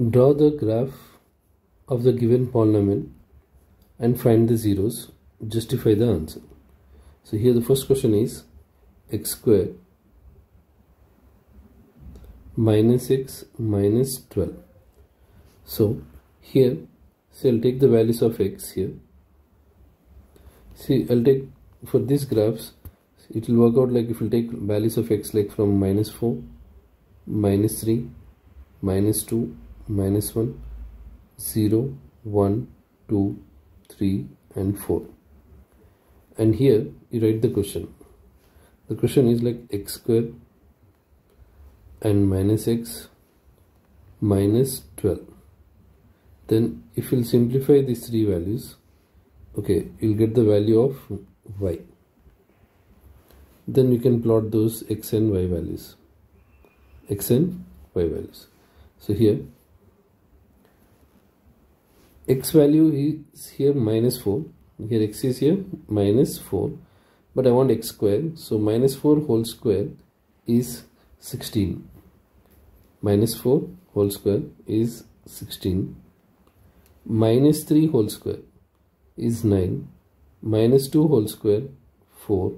Draw the graph of the given polynomial and find the zeros. Justify the answer. So here the first question is x square minus x minus 12. So here, see I'll take the values of x here. See I'll take for these graphs it will work out like if you take values of x like from minus 4, minus 3, minus 2, minus 1 0 1 2 3 and 4 and here you write the question. The question is like x square and minus x minus 12 then if you'll simplify these three values okay you'll get the value of y. Then you can plot those x and y values. x and y values. So here x value is here minus 4 here x is here minus 4 but I want x square. So minus 4 whole square is 16 minus 4 whole square is 16 minus 3 whole square is 9 minus 2 whole square 4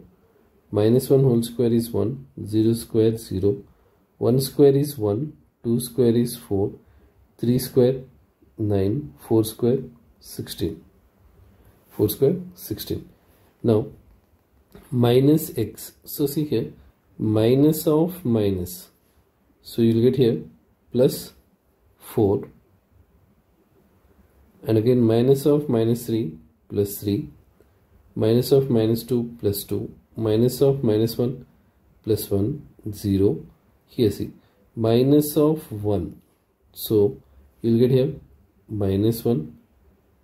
minus 1 whole square is 1 0 square 0 1 square is 1 2 square is 4 3 square 9 4 square 16 4 square 16 now minus x. So see here minus of minus. So you'll get here plus 4 and again minus of minus 3 plus 3 minus of minus 2 plus 2 minus of minus 1 plus 1 0 here see minus of 1 so you'll get here minus 1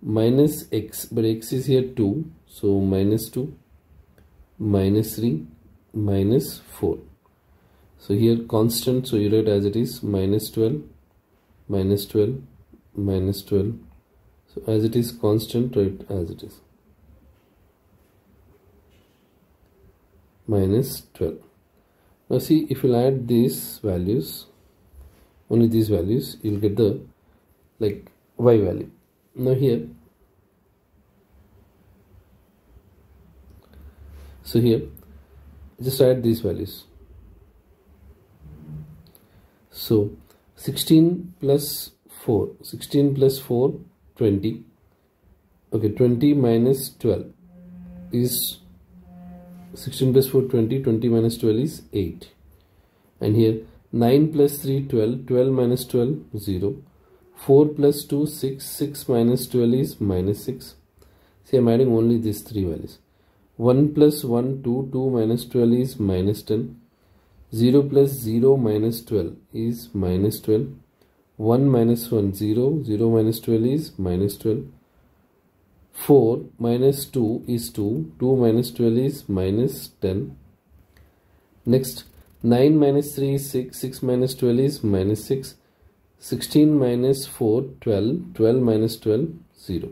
minus x but x is here 2 so minus 2 minus 3 minus 4 so here constant so you write as it is minus 12 minus 12 minus 12 so as it is constant write as it is. Minus 12 now see if you add these values only these values you'll get the like y value now here so here just add these values. So 16 plus 4 16 plus 4 20 okay 20 minus 12 is 16 plus 4 20 20 minus 12 is 8 and here 9 plus 3 12 12 minus 12 0 4 plus 2 6 6 minus 12 is minus 6 see I'm adding only these three values. 1 plus 1 2 2 minus 12 is minus 10 0 plus 0 minus 12 is minus 12 1 minus 1 0 0 minus 12 is minus 12 4 minus 2 is 2 2 minus 12 is minus 10 next 9 minus 3 is 6 6 minus 12 is minus 6 16 minus 4 12 12 minus 12 0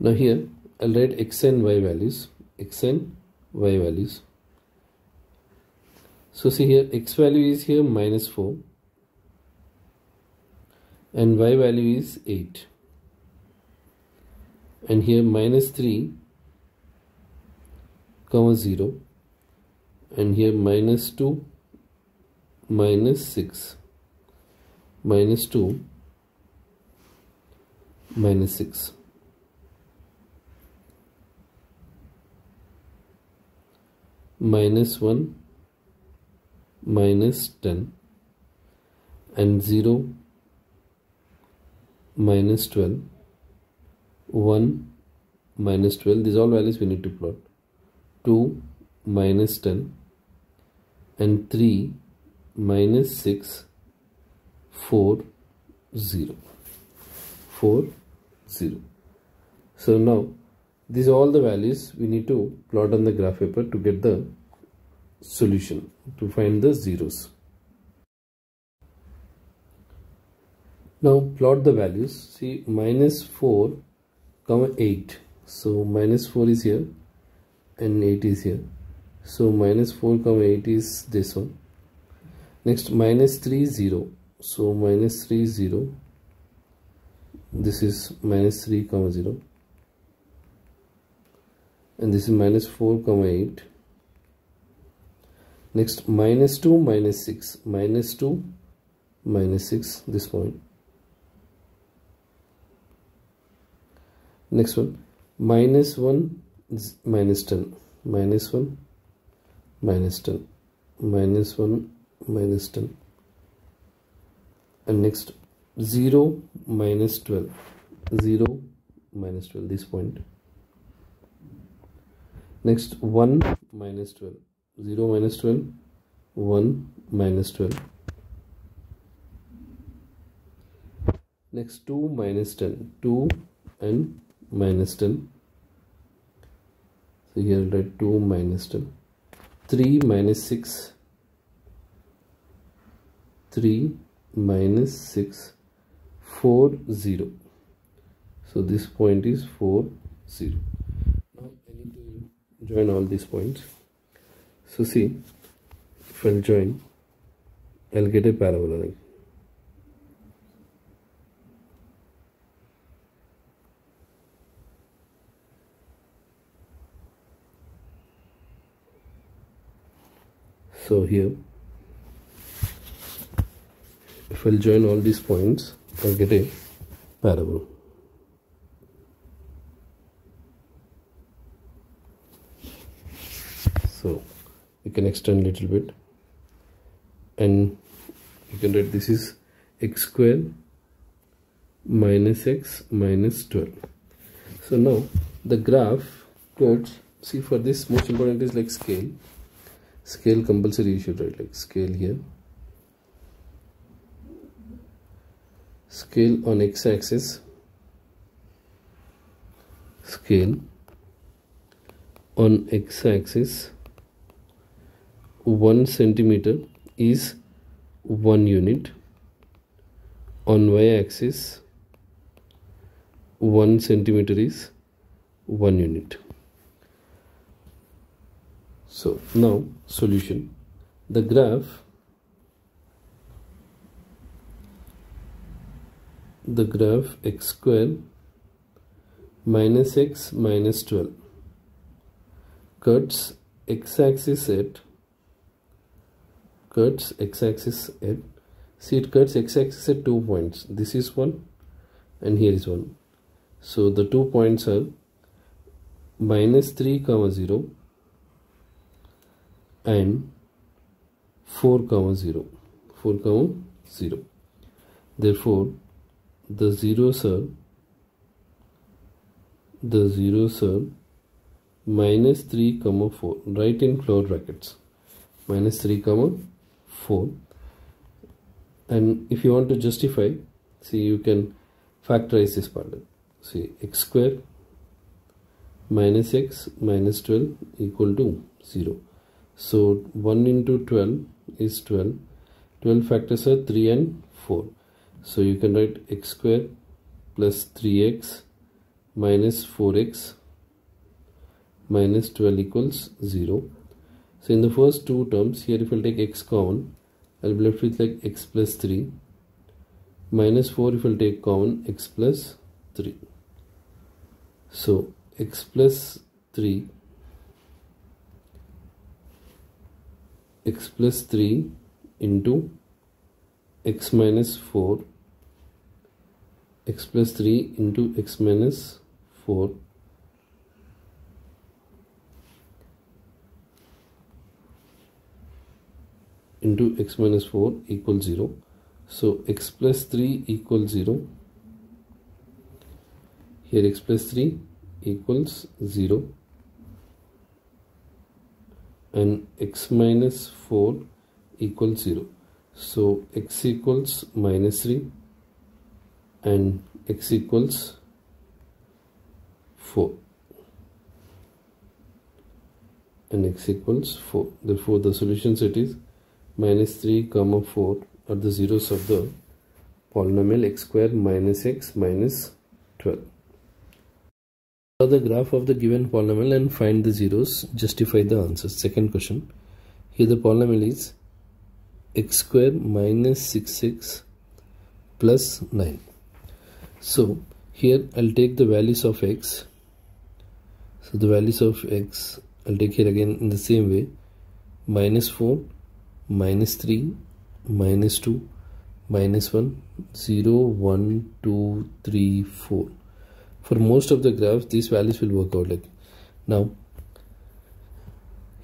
now here I'll write x and y values x and y values. So see here x value is here minus 4 and y value is 8 and here minus 3 comma 0 and here minus 2 minus 6 minus 2 minus 6 minus 1 minus 10 and 0 minus 12 1 minus 12 these all values we need to plot. 2 minus 10 and 3 minus 6 4 0 4 0 so now these are all the values we need to plot on the graph paper to get the solution to find the zeros. Now plot the values. See minus 4 comma 8 so minus 4 is here and 8 is here. So minus 4 comma 8 is this one. Next minus 3 0 so minus 3 is 0 this is minus 3 comma 0 and this is minus 4 comma 8 next minus 2 minus 6 minus 2 minus 6 this point. Next one. Minus 1 minus 10 minus 1 minus 10 minus 1 minus 10 and next 0 minus 12 0 minus 12 this point. Next 1 minus 12 0 minus 12 1 minus 12 next 2 minus 10 2 and minus 10 so here write 2 minus 10 3 minus 6 3 minus 6 4 0 so this point is 4 0 now I need to join all these points. So see if I'll join I'll get a parabola like so here if I'll join all these points I'll get a parabola so you can extend a little bit. And you can write this is x square minus x minus 12 so now the graph could see for this most important is like scale. Scale compulsory you should write like scale here scale on x-axis scale on x-axis 1 centimeter is 1 unit. On y-axis 1 centimeter is 1 unit. So now solution. The graph the graph x square minus x minus 12 cuts x-axis at cuts x-axis at see it cuts x-axis at two points. This is one and here is one. So the two points are minus 3 comma 0 and 4 comma 0 4 comma 0 therefore the zero are the zero are minus 3 comma 4 write in floor brackets. Minus 3 comma 4 and if you want to justify see you can factorize this part. See x square minus x minus 12 equal to 0 so 1 into 12 is 12 12 factors are 3 and 4 so you can write x square plus 3x minus 4x minus 12 equals 0. So in the first two terms here if I take x common I'll be left with like x plus 3 minus 4 if I'll take common x plus 3. So x plus 3 x plus 3 into x minus 4 x plus 3 into x minus 4 into x minus 4 equals 0 so x plus 3 equals 0 here x plus 3 equals 0 and x minus 4 equals 0 so x equals minus 3 and x equals 4 and x equals 4 therefore the solution set is minus 3 comma 4 are the zeros of the polynomial x square minus x minus 12 Draw the graph of the given polynomial and find the zeros justify the answers. Second question. Here the polynomial is x square minus 6x plus 9 so here I'll take the values of x. So the values of x I'll take here again in the same way. Minus 4 minus 3 minus 2 minus 1 0 1 2 3 4 for most of the graphs these values will work out like. Now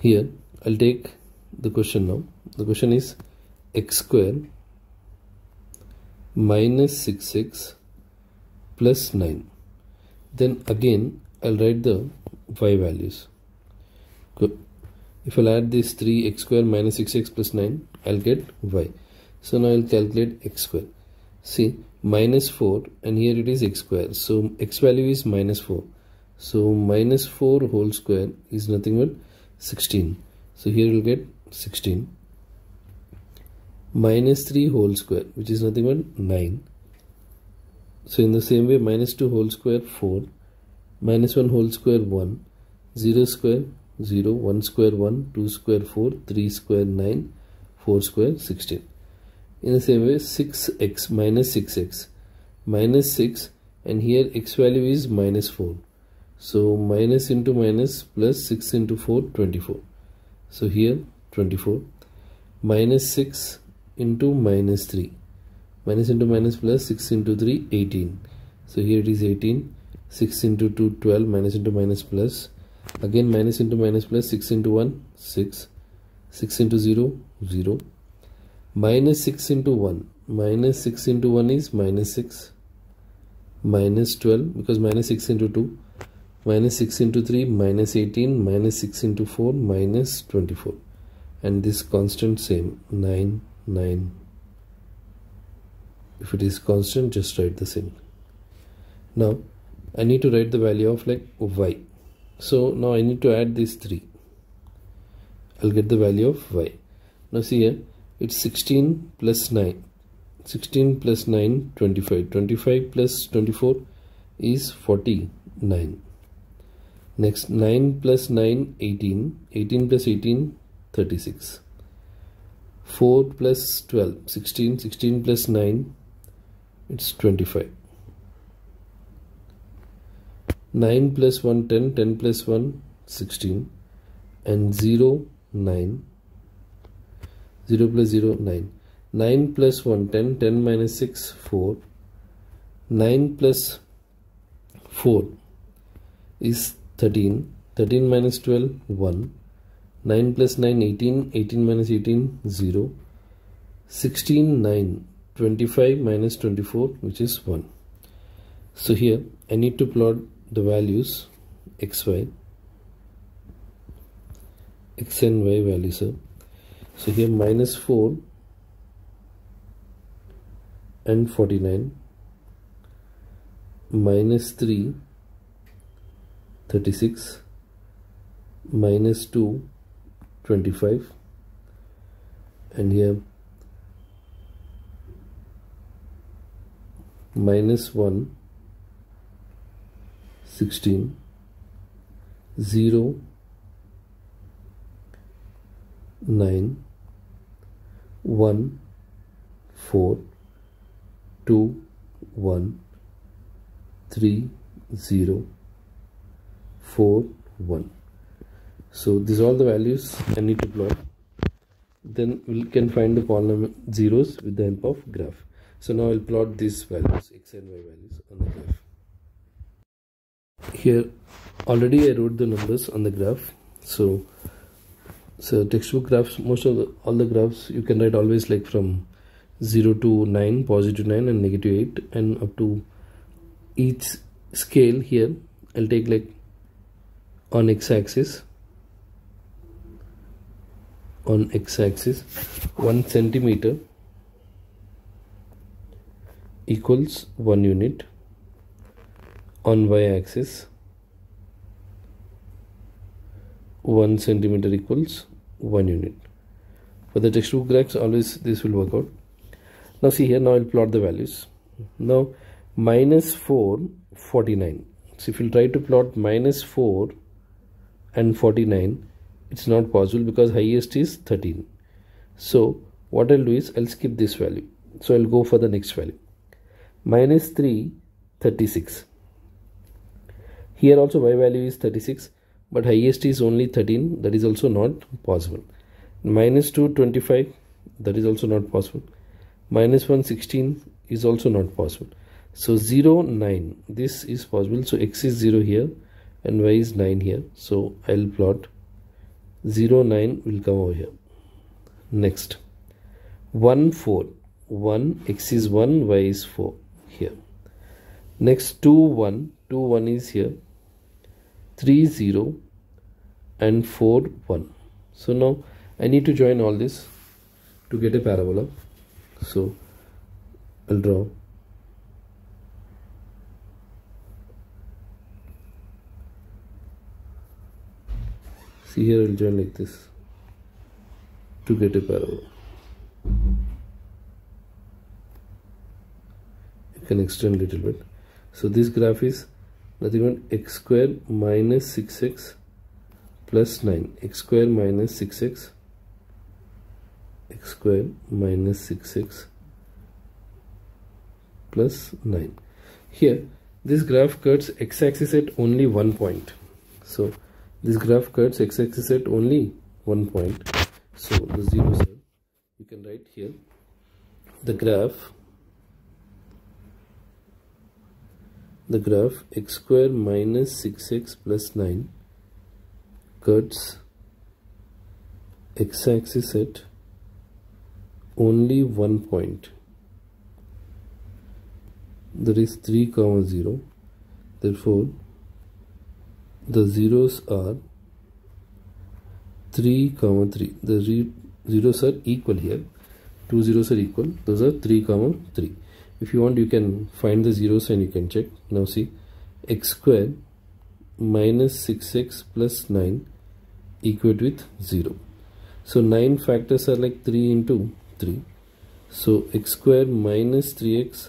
here I'll take the question now. The question is x square minus 6x plus 9 then again I'll write the y values. Good. if I'll add this 3 x square minus 6x plus 9 I'll get y. So now I'll calculate x square. See minus 4 and here it is x square. So x value is minus 4 so minus 4 whole square is nothing but 16 so here we'll get 16 minus 3 whole square which is nothing but 9 so in the same way minus 2 whole square 4 minus 1 whole square 1 0 square 0 1 square 1 2 square 4 3 square 9 4 square 16 in the same way 6x minus 6x minus 6 and here x value is minus 4 so minus into minus plus 6 into 4 24 so here 24 minus 6 into minus 3 minus into minus plus 6 into 3 18 so here it is 18 6 into 2 12 minus into minus plus. Again minus into minus plus 6 into 1 6 6 into 0 0 minus 6 into 1 minus 6 into 1 is minus 6 minus 12 because minus 6 into 2 minus 6 into 3 minus 18 minus 6 into 4 minus 24 and this constant same 9 9 if it is constant just write the same now I need to write the value of like y. So now I need to add these 3 I'll get the value of y. Now see here it's 16 plus 9 16 plus 9 25 25 plus 24 is 49 next 9 plus 9 18 18 plus 18 36 4 plus 12 16 16 plus 9 it's 25 9 plus 1 10 10 plus 1 16 and 0 9 0 plus 0 9 9 plus 1 10 10 minus 6 4 9 plus 4 is 13 13 minus 12 1 9 plus 9 18 18 minus 18 0 16 9 25 minus 24 which is 1 so here I need to plot the values xy x and y values are so here minus 4 and 49 minus 3 36 minus 2 25 and here minus 1 16 0 9 1 4 2 1 3 0 4 1 so these are all the values I need to plot. Then we can find the polynomial zeros with the help of graph so now I'll plot these values x and y values on the graph. Here already I wrote the numbers on the graph. So so textbook graphs most of the, all the graphs you can write always like from 0 to 9 positive 9 and negative 8 and up to each scale here I'll take like on x-axis on x-axis 1 centimeter equals 1 unit on y-axis 1 centimeter equals 1 unit. For the textbook graphs always this will work out. Now see here now I'll plot the values. Now minus 4 49 so if you try to plot minus 4 and 49 it's not possible because highest is 13 so what I'll do is I'll skip this value. So I'll go for the next value minus 3 36 here also y value is 36 but highest is only 13 that is also not possible. Minus 2 25 that is also not possible. Minus 1 16 is also not possible. So 0 9 this is possible. So x is 0 here and y is 9 here. So I'll plot 0 9 will come over here. Next. 1 4 1 x is 1 y is 4 here next 2 1 2 1 is here. 3 0 and 4 1 so now I need to join all this to get a parabola. So I'll draw. See here I'll join like this to get a parabola. You can extend a little bit so this graph is nothing but x square minus 6x plus 9 x square minus 6x x. square minus 6x plus 9 here this graph cuts x-axis at only one point. So this graph cuts x-axis at only one point. So the zero are you can write here. The graph the graph x square minus 6x plus 9 cuts x-axis at only one point. That is 3 comma 0 therefore the zeros are 3 comma 3 the zeros are equal here. Two zeros are equal. Those are 3 comma 3 if you want you can find the zeros and you can check. Now see x square minus 6x plus 9 equate with 0 so 9 factors are like 3 into 3 so x square minus 3x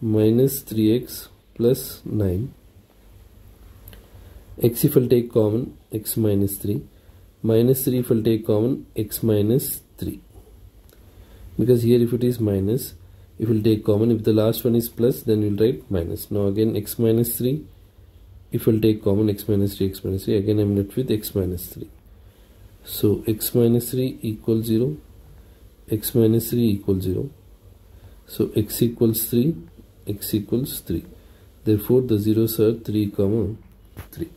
minus 3x plus 9 x if I'll take common x minus 3 minus 3 if I'll take common x minus 3 because here if it is minus if we'll take common if the last one is plus then we'll write minus. Now again x minus 3 if we'll take common x minus 3 x minus 3 again I'm left with x minus 3 so x minus 3 equals 0 x minus 3 equals 0 so x equals 3 x equals 3 therefore the zeros are 3 comma 3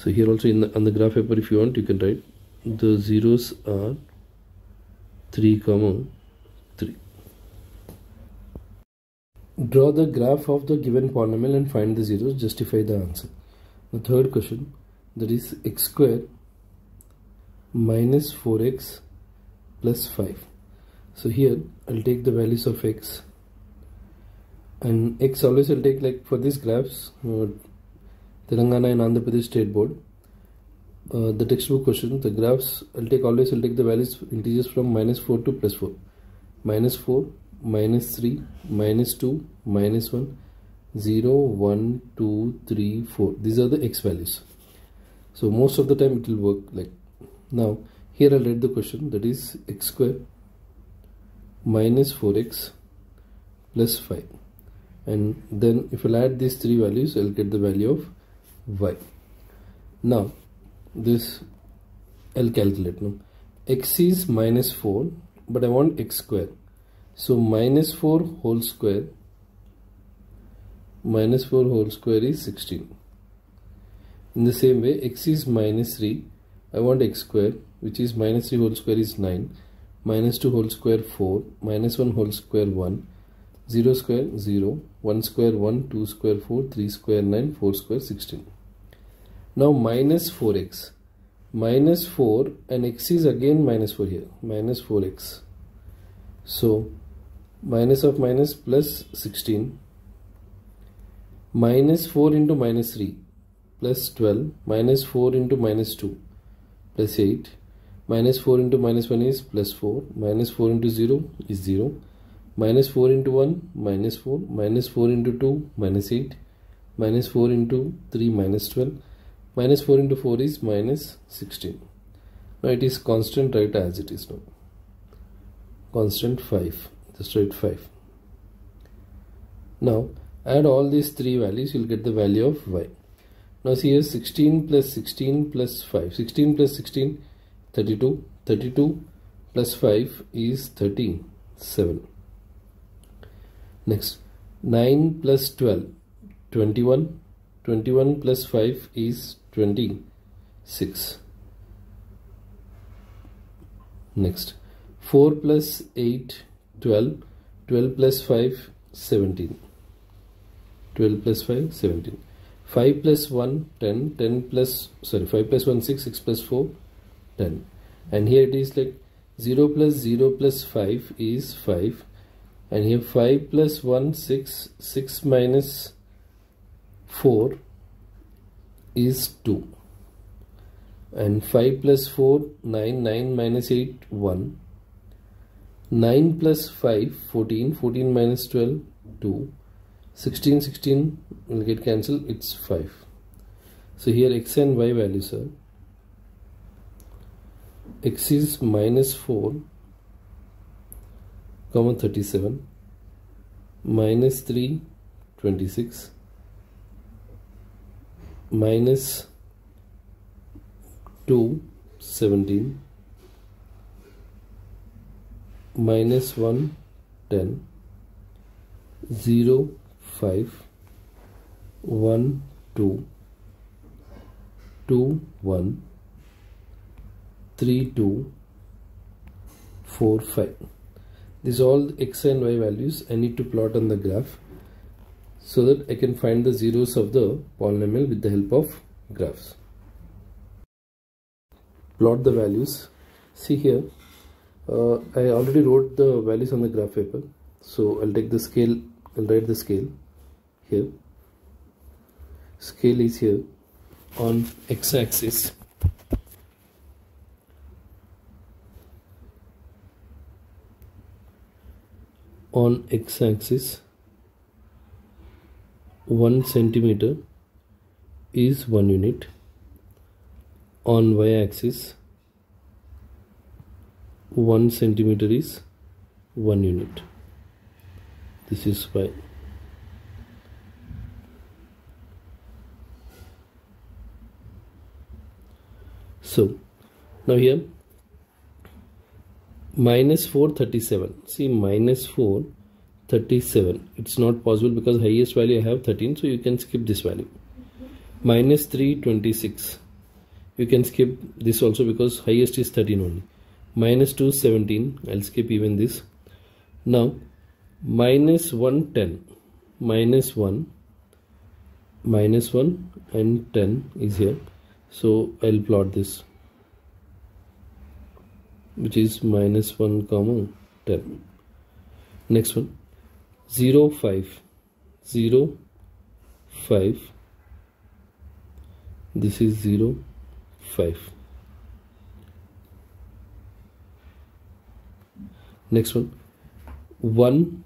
so here also in the, on the graph paper if you want you can write. The zeros are 3 comma 3 draw the graph of the given polynomial and find the zeros justify the answer. The third question that is x square minus 4x plus 5 so here I'll take the values of x and x always will take like for these graphs uh, Telangana and Andhra Pradesh State Board uh, the textbook question the graphs I'll take always will take the values integers from minus 4 to plus 4 minus 4 minus 3 minus 2 minus 1 0 1 2 3 4 these are the x values. So most of the time it will work like now here I'll write the question that is x square minus 4x plus 5 and then if I'll add these three values I'll get the value of y. Now this I'll calculate now x is minus 4 but I want x square so minus 4 whole square minus 4 whole square is 16 in the same way x is minus 3 I want x square which is minus 3 whole square is 9 minus 2 whole square 4 minus 1 whole square 1 0 square 0 1 square 1 2 square 4 3 square 9 4 square 16 now minus 4x minus 4 and x is again minus 4 here. Minus 4x so minus of minus plus 16 minus 4 into minus 3 plus 12 minus 4 into minus 2 plus 8 minus 4 into minus 1 is plus 4 minus 4 into 0 is 0 minus 4 into 1 minus 4 minus 4 into 2 minus 8 minus 4 into 3 minus 12 minus 4 into 4 is minus 16 now it is constant right as it is now. Constant 5 just write 5 now add all these three values you'll get the value of y. Now see here 16 plus 16 plus 5 16 plus 16 32 32 plus 5 is 37 next 9 plus 12 21 21 plus 5 is 26 next 4 plus 8 12 12 plus 5 17 12 plus 5 17 5 plus 1 10 10 plus sorry 5 plus 1 6 6 plus 4 10 and here it is like 0 plus 0 plus 5 is 5 and here 5 plus 1 6 6 minus 4 is 2 and 5 plus 4 9 9 minus 8 1 9 plus 5 14 14 minus 12 2 16 16 will get cancelled it's 5 so here x and y values are x is minus 4 comma 37 minus 3 26 minus 2 17 minus 1 10 0 5 1 2 2 1 3 2 4 5 these all x and y values I need to plot on the graph so that I can find the zeros of the polynomial with the help of graphs. Plot the values. See here uh, I already wrote the values on the graph paper so I'll take the scale I'll write the scale here. Scale is here on x-axis. On x-axis 1 centimeter is 1 unit. On y-axis 1 centimeter is 1 unit. This is why. So now here minus 437 see minus 437 it's not possible because highest value I have 13 so you can skip this value. Minus 326 you can skip this also because highest is 13 only minus 217 I'll skip even this. Now minus 110 minus 1 minus 1 and 10 is here. So I'll plot this which is minus 1 comma 10 next one. 0 5 0 5 this is 0 5 next one. 1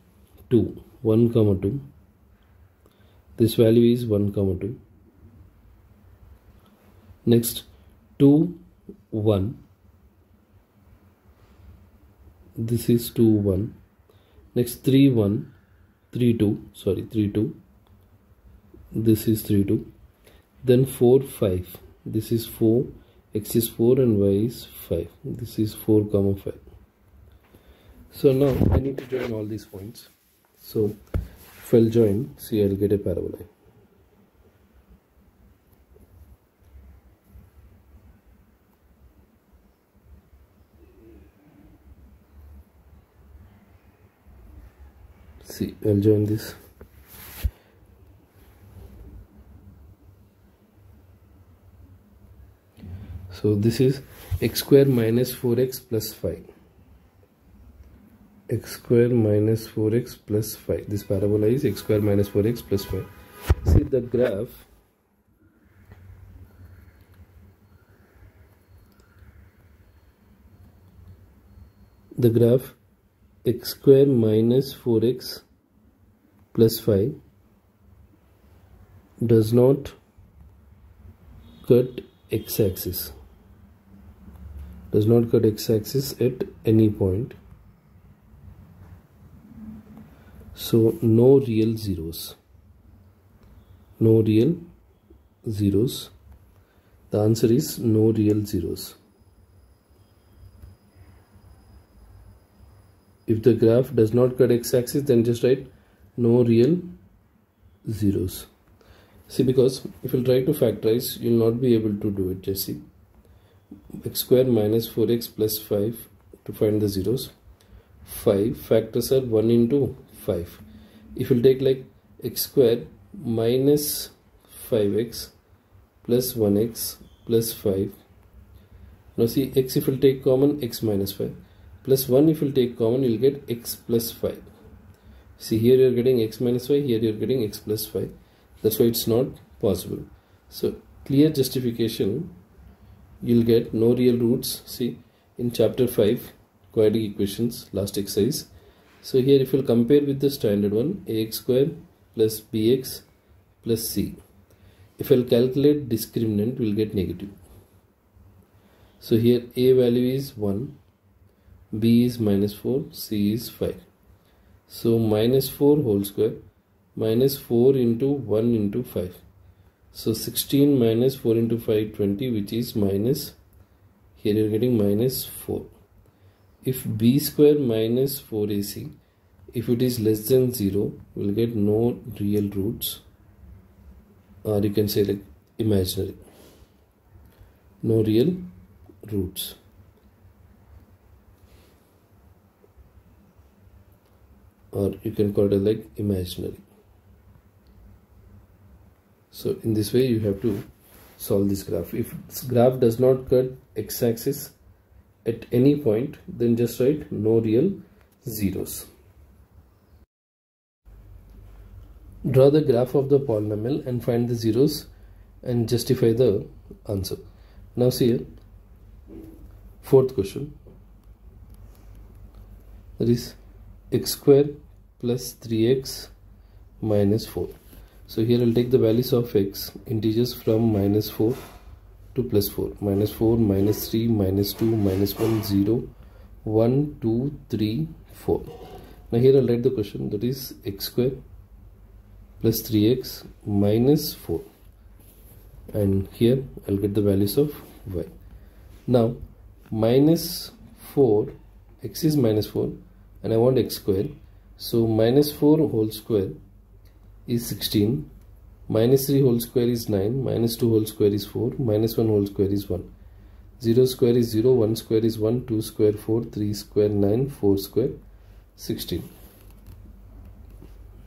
2 1 comma 2 this value is 1 comma 2 next 2 1 this is 2 1 next 3 1 3 2 sorry 3 2 this is 3 2 then 4 5 this is 4 x is 4 and y is 5 this is 4 comma 5 so now I need to join all these points. So if I'll join see I'll get a parabola. See I'll join this. So this is x square minus 4x plus 5 x square minus 4x plus 5 this parabola is x square minus 4x plus 5 see the graph. The graph x square minus 4x plus 5 does not cut x-axis does not cut x-axis at any point so no real zeros. No real zeros. The answer is no real zeros. If the graph does not cut x-axis then just write no real zeros. See because if you try to factorize you'll not be able to do it just see x square minus 4x plus 5 to find the zeros. 5 factors are 1 into 5 if you will take like x squared minus 5x plus 1x plus 5 now see x if you will take common x minus 5 plus 1 if you will take common you'll get x plus 5 see here you're getting x minus 5 here you're getting x plus 5 that's why it's not possible. So clear justification you'll get no real roots. See in chapter 5 quadratic equations last exercise so here if you'll compare with the standard one ax square plus bx plus c. If I'll calculate discriminant we'll get negative. So here a value is 1 b is minus 4 c is 5 so minus 4 whole square minus 4 into 1 into 5 so 16 minus 4 into 5, 20, which is minus, here you're getting minus 4. If b square minus 4ac, if it is less than 0, we'll get no real roots. Or you can say like imaginary. No real roots. Or you can call it like imaginary so in this way you have to solve this graph if this graph does not cut x-axis at any point then just write no real zeros. Draw the graph of the polynomial and find the zeros and justify the answer. Now see here. Fourth question. That is x square plus 3x minus 4 so here I'll take the values of x integers from minus 4 to plus 4 minus 4 minus 3 minus 2 minus 1 0 1 2 3 4 now here I'll write the question that is x square plus 3x minus 4 and here I'll get the values of y. Now minus 4 x is minus 4 and I want x square. So minus 4 whole square is 16 minus 3 whole square is 9 minus 2 whole square is 4 minus 1 whole square is 1 0 square is 0 1 square is 1 2 square 4 3 square 9 4 square 16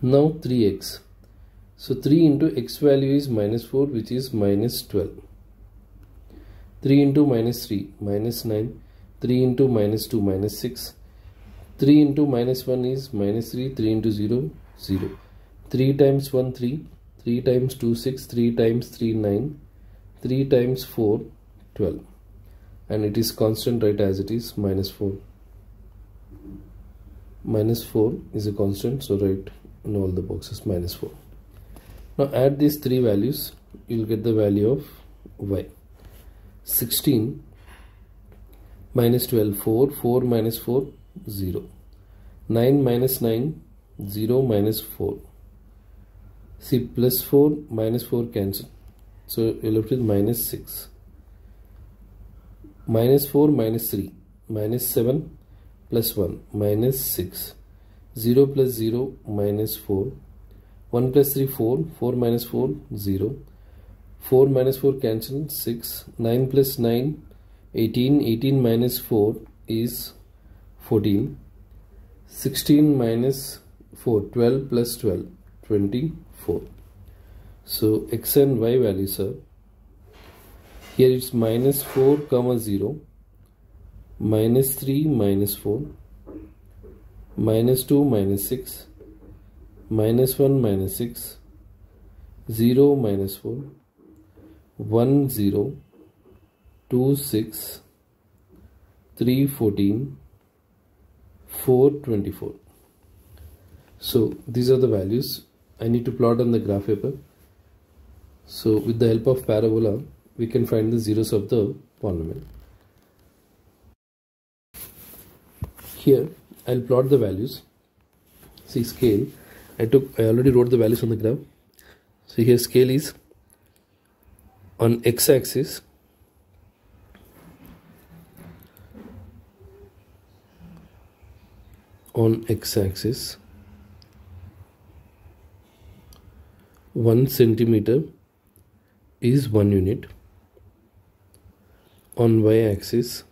now 3x so 3 into x value is minus 4 which is minus 12 3 into minus 3 minus 9 3 into minus 2 minus 6 3 into minus 1 is minus 3 3 into 0 0 3 times 1 3 3 times 2 6 3 times 3 9 3 times 4 12 and it is constant right as it is minus 4 minus 4 is a constant so write in all the boxes minus 4 now add these three values you'll get the value of y. 16 minus 12 4 4 minus 4 0 9 minus 9 0 minus 4 see plus 4 minus 4 cancel. So you're left with minus 6 minus 4 minus 3 minus 7 plus 1 minus 6 0 plus 0 minus 4 1 plus 3 4 4 minus 4 0 4 minus 4 cancel 6 9 plus 9 18 18 minus 4 is 14 16 minus 4 12 plus 12 24 so x and y values are here it's minus 4 comma 0 minus 3 minus 4 minus 2 minus 6 minus 1 minus 6 0 minus 4 1 0 2 6 3 14 4 24 so these are the values I need to plot on the graph paper. So with the help of parabola, we can find the zeros of the polynomial. Here, I'll plot the values. see scale I took I already wrote the values on the graph so here scale is on x-axis on x-axis 1 centimeter is 1 unit. On y-axis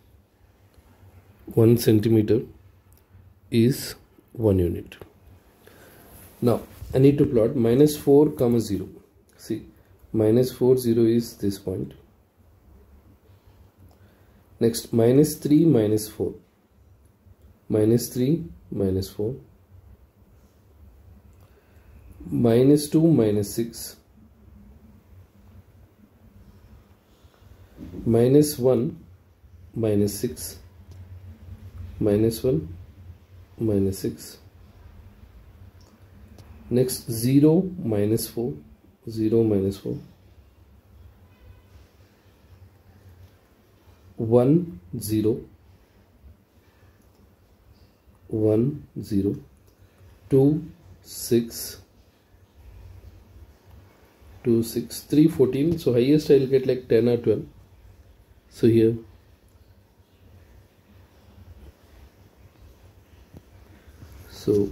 1 centimeter is 1 unit. Now I need to plot minus 4 comma 0 see minus 4 0 is this point. Next minus 3 minus 4 minus 3 minus 4 minus 2 minus 6 minus 1 minus 6 minus 1 minus 6 next 0 minus 4 0 minus 4 1 0 1 0 2 6 2 6 3 14 so highest I'll get like 10 or 12 so here. So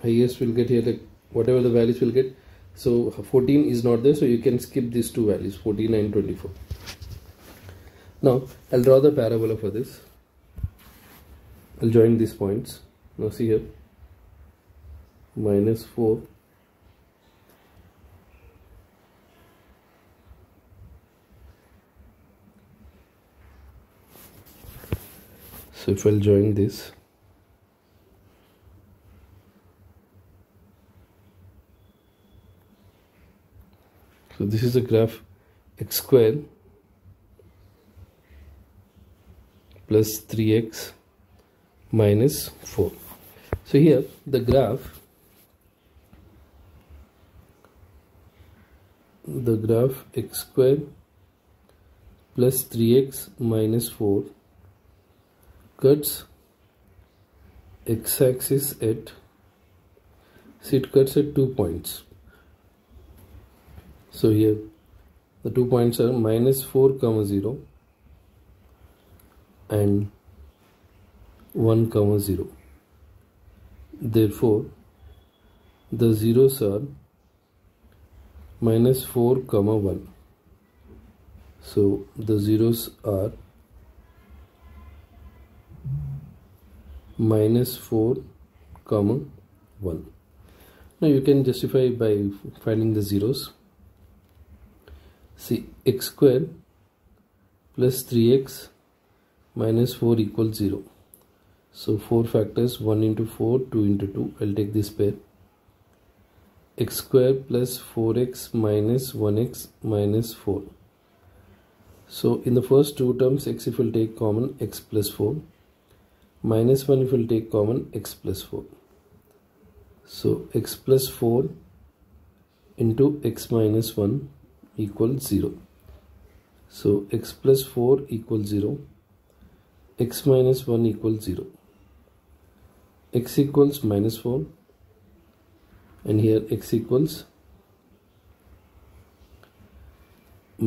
highest will get here like whatever the values will get. So 14 is not there so you can skip these two values 14 and 24 now I'll draw the parabola for this. I'll join these points. Now see here. Minus 4 so if I'll join this. So this is the graph x square plus 3x minus 4 so here the graph the graph x square plus 3x minus 4 cuts x-axis at see it cuts at two points. So here the two points are minus 4 comma 0 and 1 comma 0 therefore the zeros are minus 4 comma 1 so the zeros are minus 4 comma 1 now you can justify by finding the zeros. See x square plus 3x minus 4 equals 0 so 4 factors 1 into 4 2 into 2 I'll take this pair. x square plus 4x minus 1x minus 4 so in the first two terms x if we'll take common x plus 4 minus 1 if we'll take common x plus 4 so x plus 4 into x minus 1 equals 0 so x plus 4 equals 0 x minus 1 equals 0 x equals minus 4 and here x equals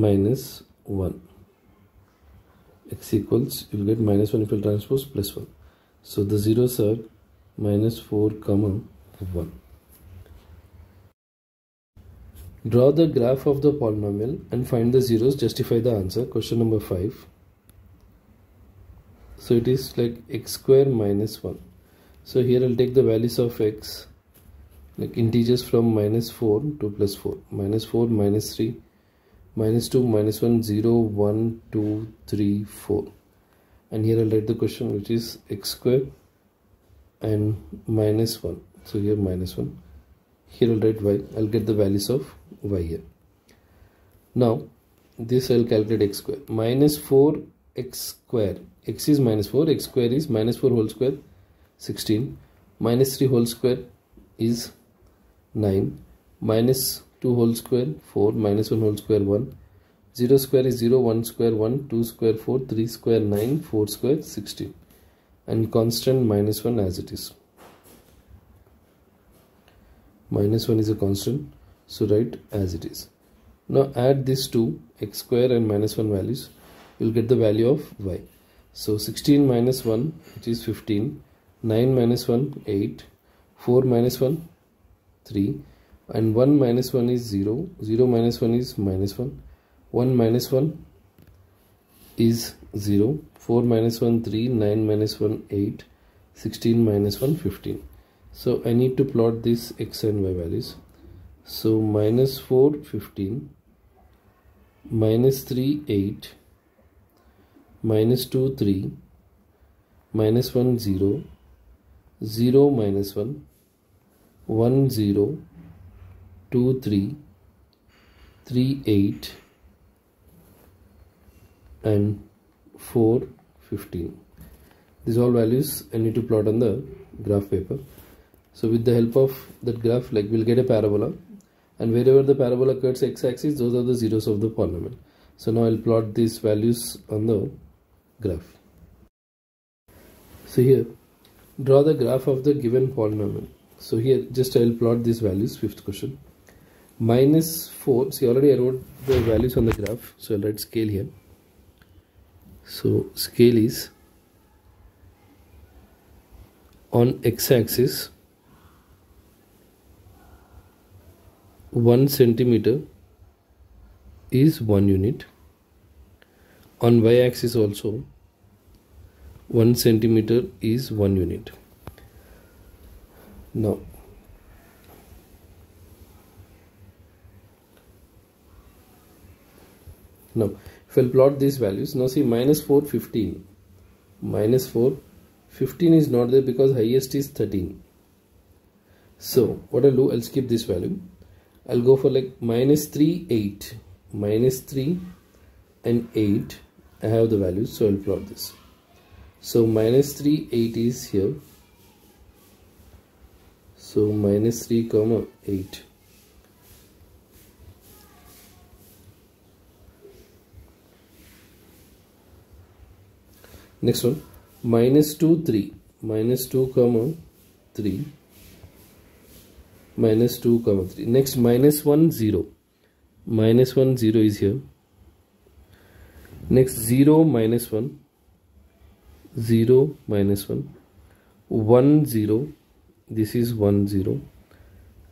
minus 1 x equals you'll get minus 1 if you transpose plus 1 so the zeros are minus 4 comma 1 draw the graph of the polynomial and find the zeros justify the answer. Question number 5 so it is like x square minus 1 so here I'll take the values of x like integers from minus 4 to plus 4 minus 4 minus 3 minus 2 minus 1 0 1 2 3 4 and here I'll write the question which is x square and minus 1 so here minus 1 here I'll write y. I'll get the values of y here. Now this I'll calculate x square minus 4 x square x is minus 4 x square is minus 4 whole square 16 minus 3 whole square is 9 minus 2 whole square 4 minus 1 whole square 1 0 square is 0 1 square 1 2 square 4 3 square 9 4 square 16 and constant minus 1 as it is. Minus 1 is a constant. So write as it is. Now add these two x square and minus 1 values. You'll get the value of y. So 16 minus 1 which is 15 9 minus 1 8 4 minus 1 3 and 1 minus 1 is 0 0 minus 1 is minus 1 1 minus 1 is 0 4 minus 1 3 9 minus 1 8 16 minus 1 15 so I need to plot this x and y values. So minus 4 15 minus 3 8 minus 2 3 minus 1 0 0 minus 1 1 0 2 3 3 8 and 4 15 these all values I need to plot on the graph paper. So with the help of that graph like we'll get a parabola. And wherever the parabola cuts x-axis those are the zeros of the polynomial. So now I'll plot these values on the graph. So here draw the graph of the given polynomial. So here just I will plot these values fifth question. Minus 4 see already I wrote the values on the graph so I'll write scale here so scale is on x-axis 1 centimeter is 1 unit. On y-axis also 1 centimeter is 1 unit. Now now if I'll plot these values. Now see minus 4 15 minus 4 15 is not there because highest is 13 so what I'll do I'll skip this value. I'll go for like minus 3 8 minus 3 and 8 I have the values so I'll plot this. So minus 3 8 is here. So minus 3 comma 8 next one. Minus 2 3 minus 2 comma 3 minus 2 comma 3 next minus 1 0 minus 1 0 is here. Next 0 minus 1 0 minus 1 1 0 this is 1 0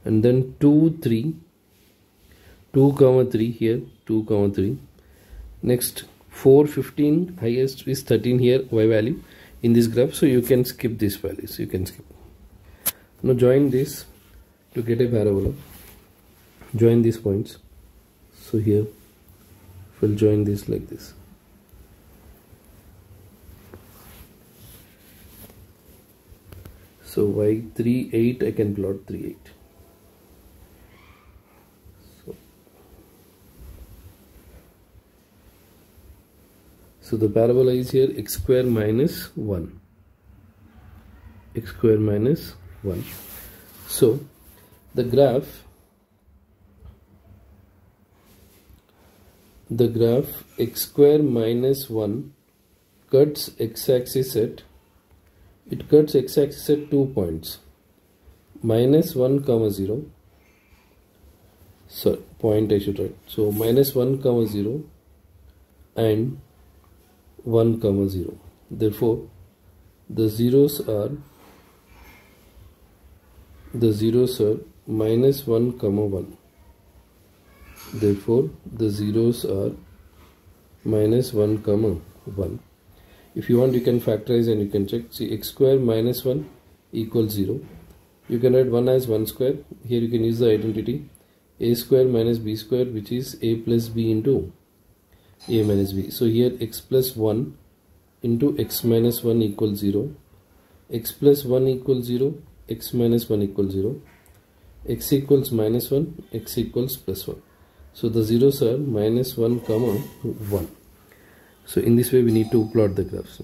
and then 2 3 2 comma 3 here. 2 comma 3 next 4 15 highest is 13 here y value in this graph. So you can skip these values. You can skip. Now join this to get a parabola. Join these points. So here we'll join this like this. So y 3 8 I can plot 3 8 so the parabola is here x square minus 1 x square minus 1 so the graph the graph x square minus 1 cuts x-axis at it cuts x-axis at two points. Minus 1 comma 0 so point I should write. So minus 1 comma 0 and 1 comma 0 therefore the zeros are the zeros are minus 1 comma 1 therefore the zeros are minus 1 comma 1 if you want you can factorize and you can check. See x square minus 1 equals 0 you can write 1 as 1 square. Here you can use the identity. A square minus b square which is a plus b into a minus b. So here x plus 1 into x minus 1 equals 0 x plus 1 equals 0 x minus 1 equals 0 x equals minus 1 x equals plus 1 so the zeros are minus 1 comma 1 so in this way we need to plot the graphs